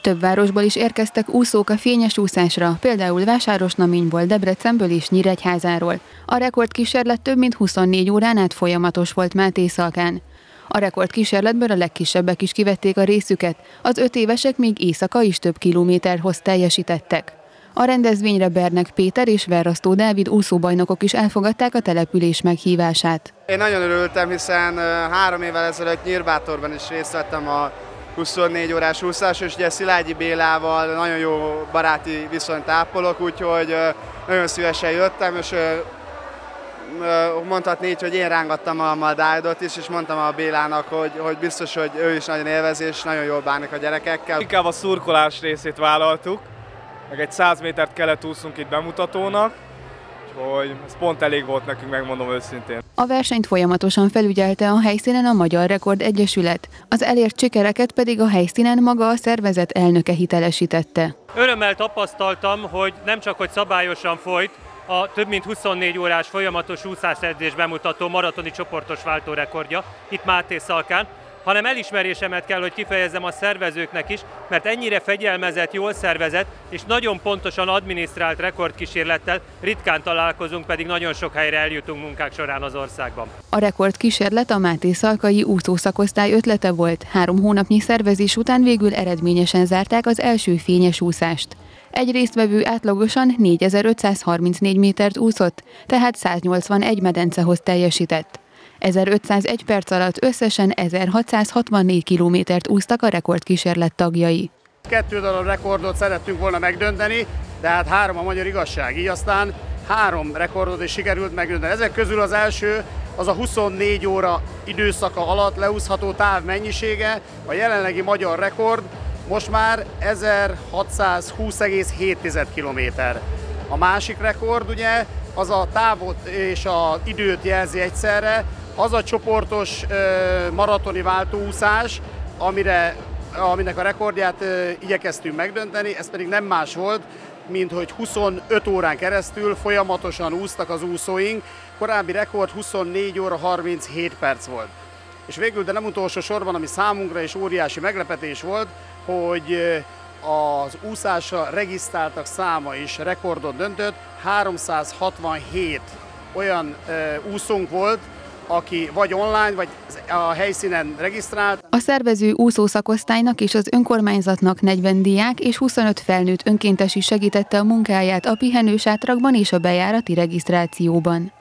Több városból is érkeztek úszók a fényes úszásra, például Vásárosnaményból, Debrecenből és Nyíregyházáról. A rekordkísérlet több mint 24 órán át folyamatos volt Máté Szalkán. A rekordkísérletből a legkisebbek is kivették a részüket, az öt évesek még éjszaka is több kilométerhoz teljesítettek. A rendezvényre Bernek Péter és Verrasztó Dávid úszóbajnokok is elfogadták a település meghívását. Én nagyon örültem, hiszen három évvel ezelőtt Nyírbátorban is részt vettem a 24 órás úszás, és ugye Szilágyi Bélával nagyon jó baráti viszonyt ápolok, úgyhogy nagyon szívesen jöttem, és mondhatni így, hogy én rángattam a Maldájdot is, és mondtam a Bélának, hogy, hogy biztos, hogy ő is nagyon élvezi, és nagyon jól bánik a gyerekekkel. Inkább a szurkolás részét vállaltuk, meg egy 100 métert kellett úszunk itt bemutatónak, hogy ez pont elég volt nekünk, megmondom őszintén. A versenyt folyamatosan felügyelte a helyszínen a Magyar Rekord Egyesület, az elért sikereket pedig a helyszínen maga a szervezet elnöke hitelesítette. Örömmel tapasztaltam, hogy nem csak hogy szabályosan folyt, a több mint 24 órás folyamatos úszásedzés bemutató maratoni csoportos váltórekordja itt Máté Szalkán, hanem elismerésemet kell, hogy kifejezzem a szervezőknek is, mert ennyire fegyelmezett, jól szervezett és nagyon pontosan adminisztrált rekordkísérlettel ritkán találkozunk, pedig nagyon sok helyre eljutunk munkák során az országban. A rekordkísérlet a Máté Szalkai úszószakosztály ötlete volt. Három hónapnyi szervezés után végül eredményesen zárták az első fényes úszást. Egy résztvevő átlagosan 4534 métert úszott, tehát 181 medencehoz teljesített. 1501 perc alatt összesen 1664 kilométert úsztak a rekordkísérlet tagjai. Kettő darab rekordot szerettünk volna megdönteni, de hát három a magyar igazság, így aztán három rekordot is sikerült megdönteni. Ezek közül az első az a 24 óra időszaka alatt leúszható táv mennyisége, a jelenlegi magyar rekord, most már 1620,7 km. A másik rekord ugye az a távot és az időt jelzi egyszerre, az a csoportos maratoni váltóúszás, amire, aminek a rekordját igyekeztünk megdönteni, ez pedig nem más volt, mint hogy 25 órán keresztül folyamatosan úsztak az úszóink, korábbi rekord 24 óra 37 perc volt. És végül, de nem utolsó sorban, ami számunkra is óriási meglepetés volt, hogy az úszásra regisztráltak száma is rekordot döntött, 367 olyan úszónk volt, aki vagy online, vagy a helyszínen regisztrált. A szervező úszószakosztálynak és az önkormányzatnak 40 diák és 25 felnőtt önkéntes is segítette a munkáját a pihenősátrakban és a bejárati regisztrációban.